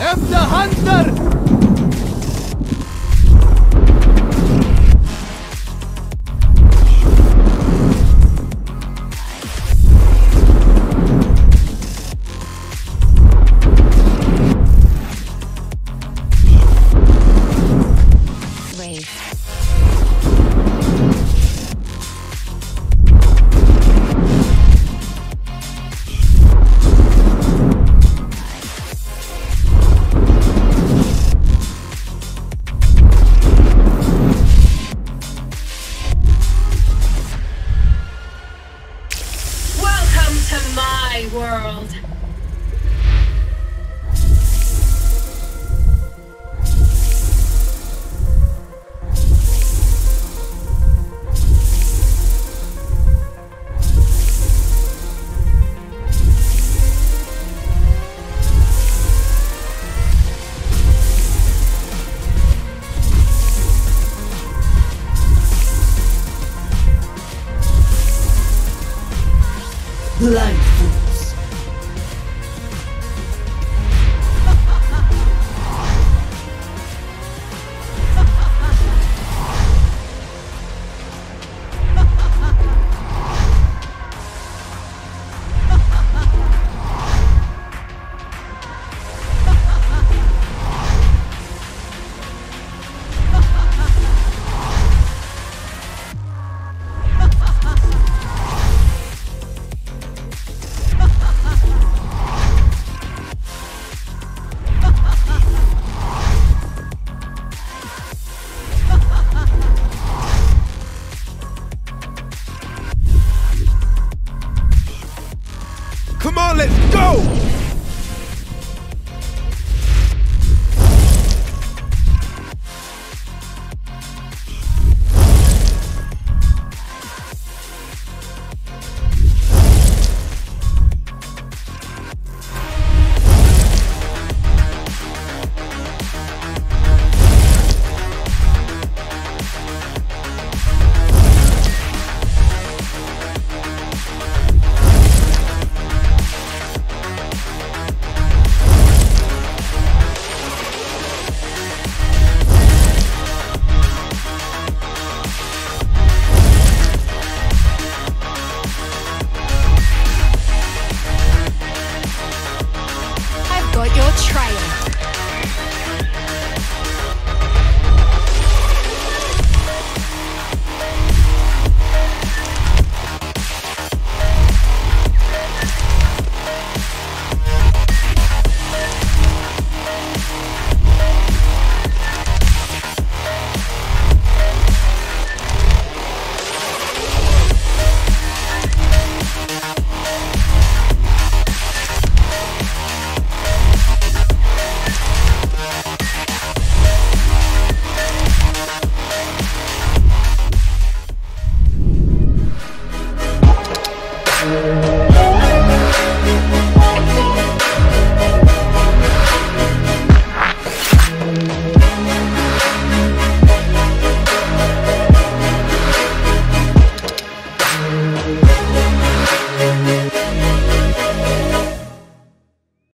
Efter Hunter! world. Life. let's go!